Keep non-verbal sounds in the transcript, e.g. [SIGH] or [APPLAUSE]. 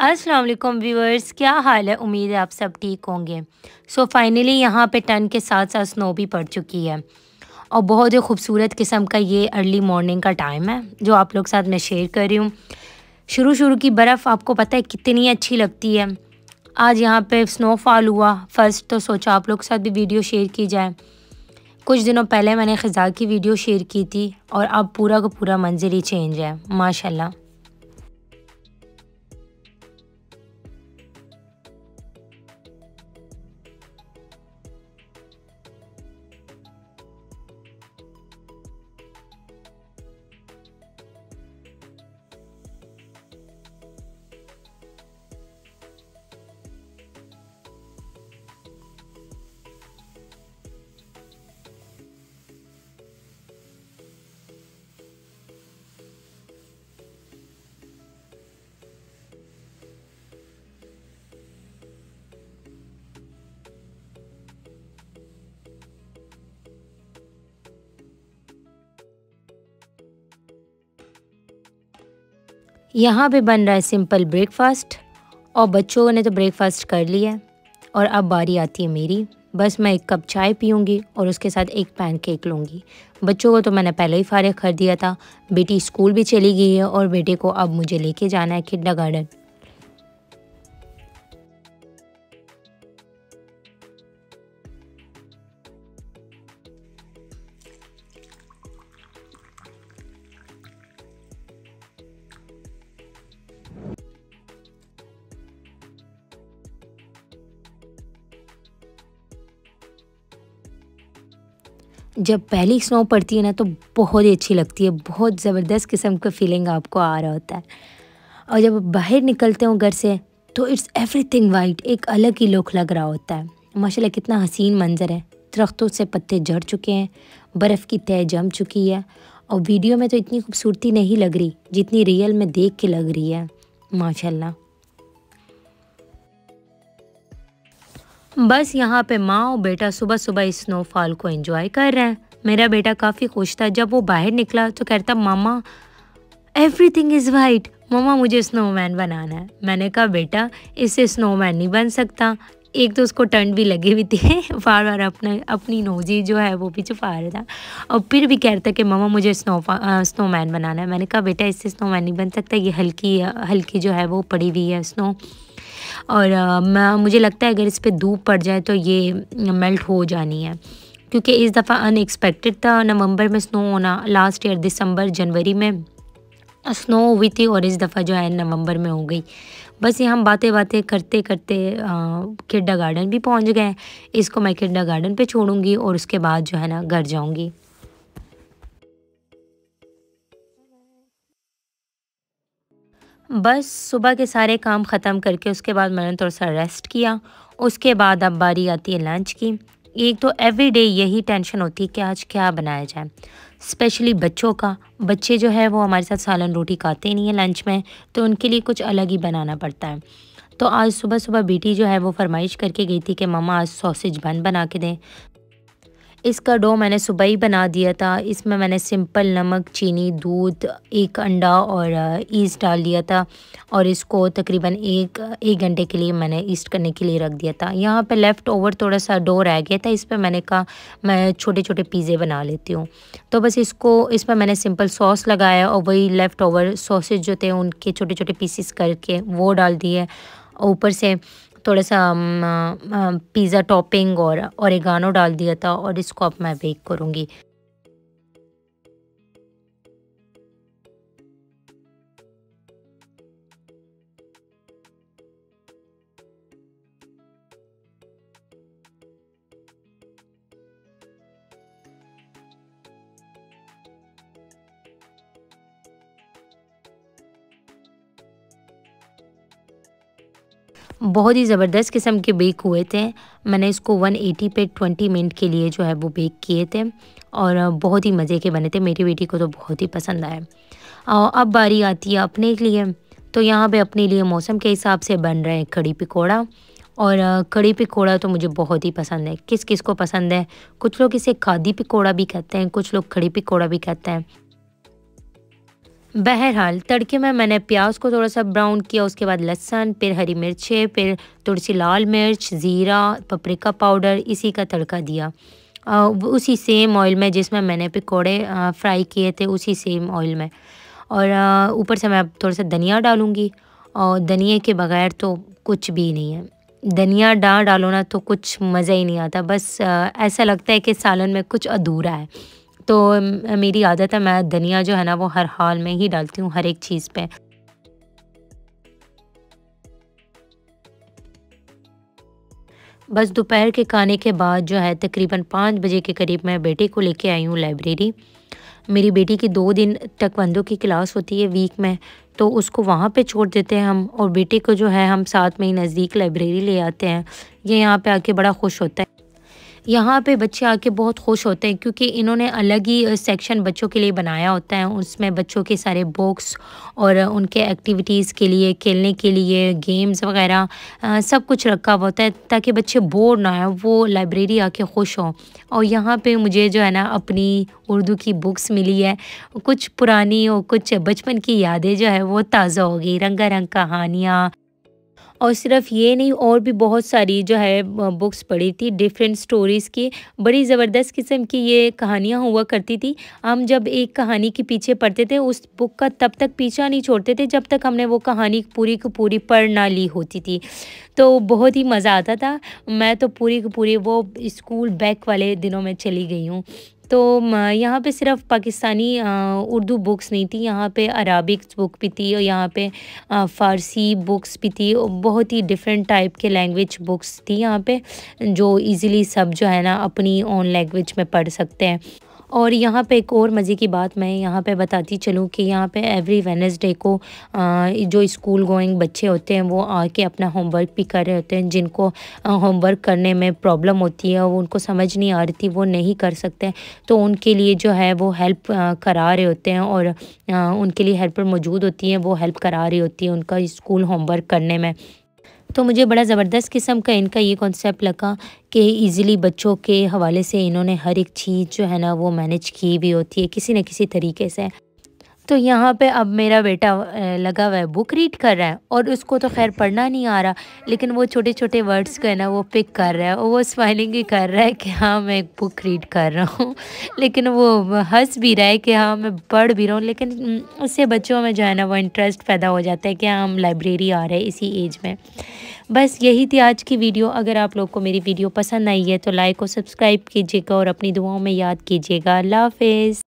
अस्सलाम वालेकुम व्यूअर्स क्या हाल है? उम्मीद है आप सब ठीक होंगे। सो फाइनली यहाँ पे टन के साथ साथ स्नो भी पड़ चुकी है। और बहुत ही खूबसूरत किस्म का ये अर्ली मॉर्निंग का टाइम है, जो आप लोग साथ मैं शेयर कर रही हूँ। शुरू शुरू की बर्फ़ आपको पता है कितनी अच्छी लगती है। आज यहाँ पे स्नोफॉल हुआ। फ़र्स्ट तो सोचा आप लोग के साथ भी वीडियो शेयर की जाए। कुछ दिनों पहले मैंने ख़ज़ा की वीडियो शेयर की थी और अब पूरा का पूरा मंजर ही चेंज है। माशाल्लाह। यहाँ पे बन रहा है सिंपल ब्रेकफास्ट और बच्चों ने तो ब्रेकफास्ट कर लिया और अब बारी आती है मेरी। बस मैं एक कप चाय पीऊँगी और उसके साथ एक पैन केक लूँगी। बच्चों को तो मैंने पहले ही फारिग कर दिया था। बेटी स्कूल भी चली गई है और बेटे को अब मुझे लेके जाना है खिड्डा गार्डन जब पहली स्नो पड़ती है ना तो बहुत ही अच्छी लगती है। बहुत ज़बरदस्त किस्म का फीलिंग आपको आ रहा होता है। और जब बाहर निकलते हो घर से तो इट्स एवरीथिंग वाइट एक अलग ही लुक लग रहा होता है। माशाल्लाह, कितना हसीन मंज़र है। दरख्तों से पत्ते झड़ चुके हैं, बर्फ़ की तय जम चुकी है। और वीडियो में तो इतनी खूबसूरती नहीं लग रही, जितनी रियल में देख के लग रही है। माशाल्लाह। बस यहाँ पे माँ और बेटा सुबह सुबह स्नोफॉल को एंजॉय कर रहे हैं। मेरा बेटा काफ़ी खुश था। जब वो बाहर निकला तो कहता, मामा एवरीथिंग इज़ वाइट मामा, मुझे स्नोमैन बनाना है। मैंने कहा, बेटा इससे स्नोमैन नहीं बन सकता। एक तो उसको टंड भी लगी हुई थी [LAUGHS] बार बार अपने अपनी नोजी जो है वो भी छुपा रहा था। और फिर भी कह रहा था कि मामा मुझे स्नो स्नोमैन बनाना है। मैंने कहा बेटा इससे स्नोमैन नहीं बन सकता ये हल्की हल्की जो है वो पड़ी हुई है स्नो और आ, मुझे लगता है अगर इस पर धूप पड़ जाए तो ये मेल्ट हो जानी है। क्योंकि इस दफ़ा अनएक्सपेक्टेड था नवंबर में स्नो होना लास्ट ईयर दिसंबर जनवरी में स्नो हुई थी और इस दफ़ा जो है नवंबर में हो गई। बस ये हम बातें बातें करते करते किड्डा गार्डन भी पहुँच गए इसको मैं किड्डा गार्डन पे छोड़ूँगी और उसके बाद जो है ना घर जाऊँगी। बस सुबह के सारे काम ख़त्म करके उसके बाद मैंने थोड़ा सा रेस्ट किया। उसके बाद अब बारी आती है लंच की। एक तो एवरी डे यही टेंशन होती है कि आज क्या बनाया जाए। स्पेशली बच्चों का। बच्चे जो है वो हमारे साथ सालन रोटी खाते नहीं है लंच में तो उनके लिए कुछ अलग ही बनाना पड़ता है। तो आज सुबह सुबह बेटी जो है वो फरमाइश करके गई थी कि मामा आज सॉसेज बन बना के दें। इसका डो मैंने सुबह ही बना दिया था। इसमें मैंने सिंपल नमक, चीनी, दूध, एक अंडा और ईस्ट डाल दिया था और इसको तकरीबन एक एक घंटे के लिए मैंने ईस्ट करने के लिए रख दिया था। यहाँ पे लेफ़्ट ओवर थोड़ा सा डो रह गया था, इस पर मैंने कहा, मैं छोटे छोटे पिज़्ज़े बना लेती हूँ। तो बस इसको, इस पर मैंने सिंपल सॉस लगाया और वही लेफ़्ट ओवर सॉसेज जो थे, उनके छोटे छोटे पीसीस करके वो डाल दिए। ऊपर से थोड़ा सा पिज़्ज़ा टॉपिंग और ओरिगानो डाल दिया था और इसको अब मैं बेक करूँगी। बहुत ही ज़बरदस्त किस्म के बेक हुए थे। मैंने इसको 180 पे 20 मिनट के लिए जो है वो बेक किए थे और बहुत ही मज़े के बने थे। मेरी बेटी को तो बहुत ही पसंद आए अब बारी आती है अपने लिए। तो यहाँ पे अपने लिए मौसम के हिसाब से बन रहे हैं कड़ी पकौड़ा। और कड़ी पकौड़ा तो मुझे बहुत ही पसंद है। किस किस को पसंद है? कुछ लोग इसे खादी पकौड़ा भी कहते हैं, कुछ लोग खड़ी पकौड़ा भी कहते हैं। बहरहाल, तड़के में मैंने प्याज को थोड़ा सा ब्राउन किया, उसके बाद लहसन, फिर हरी मिर्चें, फिर थोड़ी सी लाल मिर्च, ज़ीरा पपरिका पाउडर इसी का तड़का दिया। उसी सेम ऑयल में जिसमें मैंने पकौड़े फ्राई किए थे, उसी सेम ऑयल में। और ऊपर से मैं थोड़ा सा धनिया डालूँगी, और धनिए के बगैर तो कुछ भी नहीं है। धनिया डा डालो ना तो कुछ मज़ा ही नहीं आता, बस ऐसा लगता है कि सालन में कुछ अधूरा है। तो मेरी आदत है, मैं धनिया जो है ना, वो हर हाल में ही डालती हूँ, हर एक चीज़ पे। बस दोपहर के खाने के बाद जो है, तकरीबन पाँच बजे के करीब मैं बेटे को लेके आई हूँ लाइब्रेरी। मेरी बेटी की दो दिन तकवंदो की क्लास होती है वीक में तो उसको वहाँ पे छोड़ देते हैं हम और बेटे को जो है, हम साथ में ही नज़दीक लाइब्रेरी ले आते हैं। ये यहाँ पे आके बड़ा खुश होता है। यहाँ पे बच्चे आके बहुत खुश होते हैं क्योंकि इन्होंने अलग ही सेक्शन बच्चों के लिए बनाया होता है। उसमें बच्चों के सारे बुक्स और उनके एक्टिविटीज़ के लिए, खेलने के लिए गेम्स वगैरह सब कुछ रखा हुआ होता है ताकि बच्चे बोर ना हो वो लाइब्रेरी आके खुश हों। और यहाँ पे मुझे जो है ना, अपनी उर्दू की बुक्स मिली है। कुछ पुरानी और कुछ बचपन की यादें जो है, वो ताज़ा हो गई। रंगा रंग कहानियाँ और सिर्फ़ ये नहीं, और भी बहुत सारी जो है बुक्स पढ़ी थी डिफरेंट स्टोरीज़ की। बड़ी ज़बरदस्त किस्म की ये कहानियाँ हुआ करती थी। हम जब एक कहानी के पीछे पढ़ते थे, उस बुक का तब तक पीछा नहीं छोड़ते थे, जब तक हमने वो कहानी पूरी की पूरी पढ़ ना ली होती थी। तो बहुत ही मज़ा आता था। मैं तो पूरी की पूरी वो स्कूल बैक वाले दिनों में चली गई हूँ। तो यहाँ पे सिर्फ़ पाकिस्तानी उर्दू बुक्स नहीं थी, यहाँ पे अरबिक बुक भी थी और यहाँ पे फ़ारसी बुक्स भी थी बहुत ही डिफरेंट टाइप के लैंग्वेज बुक्स थी यहाँ पे, जो इजीली सब जो है ना अपनी ओन लैंग्वेज में पढ़ सकते हैं। और यहाँ पे एक और मज़े की बात मैं यहाँ पे बताती चलूँ कि यहाँ पे एवरी वेनसडे को जो स्कूल गोइंग बच्चे होते हैं वो आके अपना होमवर्क भी कर रहे होते हैं, जिनको होमवर्क करने में प्रॉब्लम होती है वो उनको समझ नहीं आ रही वो नहीं कर सकते तो उनके लिए जो है वो हेल्प करा रहे होते हैं और उनके लिए हेल्पर मौजूद होती हैं, वो हेल्प करा रही होती है उनका स्कूल होमवर्क करने में। तो मुझे बड़ा ज़बरदस्त किस्म का इनका ये कॉन्सेप्ट लगा कि इजीली बच्चों के हवाले से इन्होंने हर एक चीज़ जो है ना वो मैनेज की भी होती है किसी न किसी तरीके से। तो यहाँ पे अब मेरा बेटा लगा हुआ है बुक रीड कर रहा है और उसको तो खैर पढ़ना नहीं आ रहा, लेकिन वो छोटे छोटे वर्ड्स को है ना, वो पिक कर रहा है और वो स्माइलिंग ही कर रहा है कि हाँ मैं बुक रीड कर रहा हूँ। [LAUGHS] लेकिन वो हंस भी रहा है कि हाँ मैं पढ़ भी रहा हूँ, लेकिन उससे बच्चों में जो है ना, वो इंटरेस्ट पैदा हो जाता है कि हाँ हम लाइब्रेरी आ रहे हैं इसी एज में। बस यही थी आज की वीडियो अगर आप लोग को मेरी वीडियो पसंद आई है तो लाइक और सब्सक्राइब कीजिएगा और अपनी दुआओं में याद कीजिएगा। अल्लाह हाफिज़।